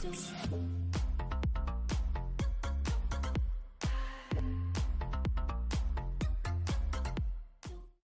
Just